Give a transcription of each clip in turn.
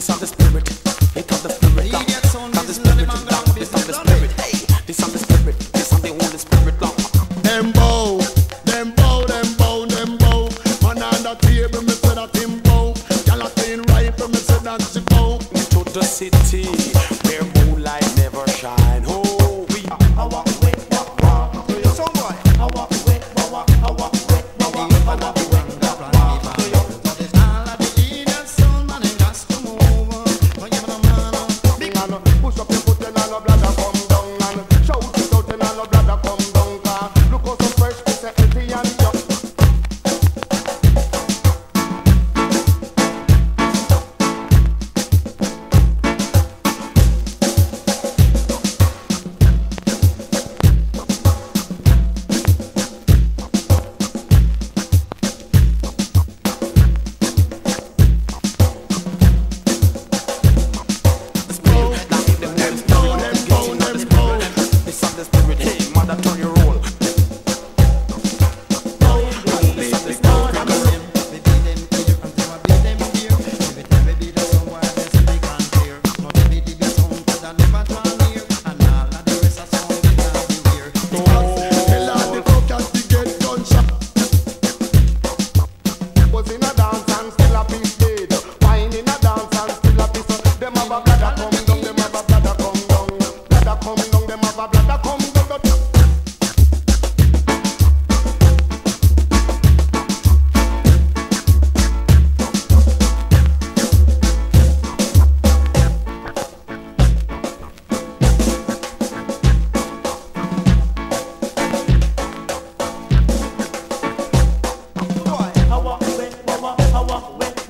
This of the spirit. It of the spirit. Love. Of the spirit. Love. This of the spirit. This of the spirit. This of the Holy Spirit. Love. Them bow. Them bow. Them bow. Them bow. Man on the table, me say that him bow. Gyal a clean ripe, me say that she bow. Me to the city. Stone.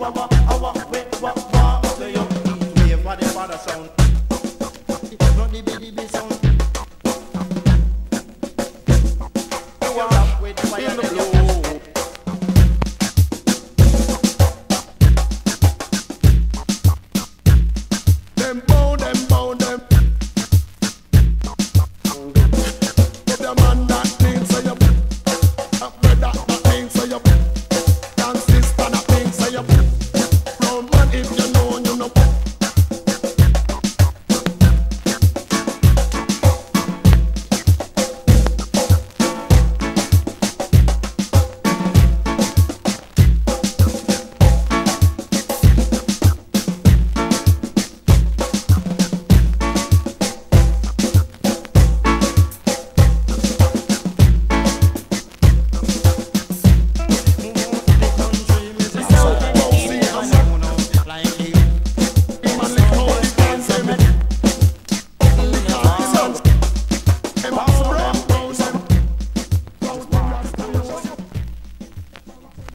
i wah, to your wave for the sound. Not the baby sound. hypnotize.